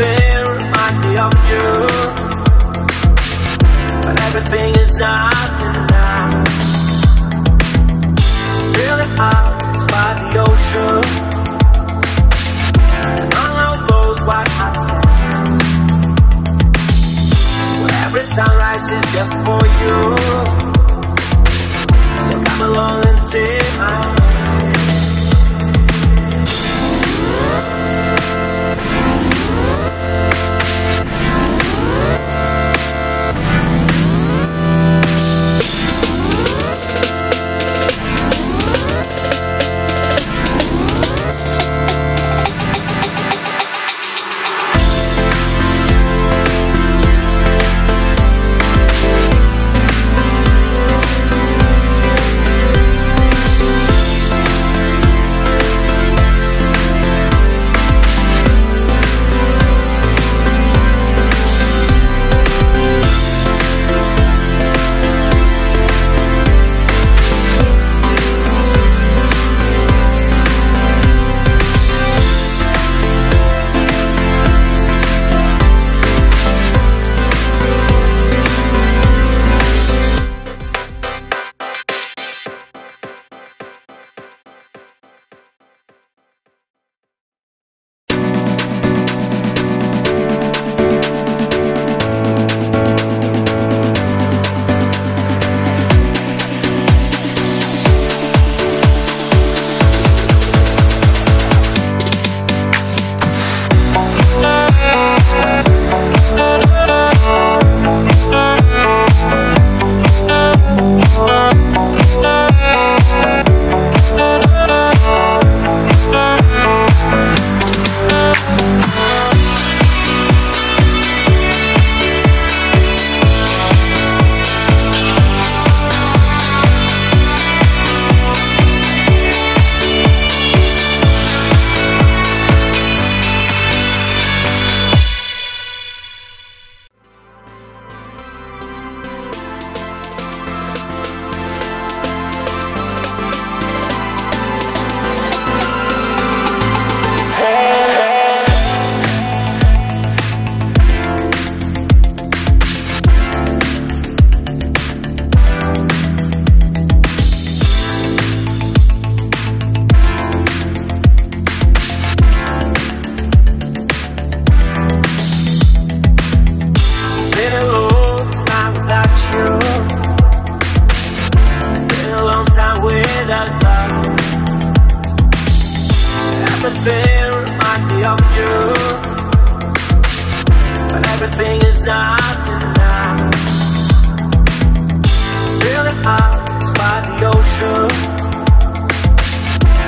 Everything reminds me of you. But everything is not everything reminds me of you. But everything is not enough. Feeling out by the ocean.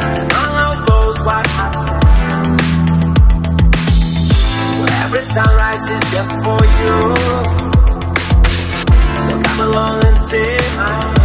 And all out goes white hot. Well, Every sunrise is just for you. So come along and take my hand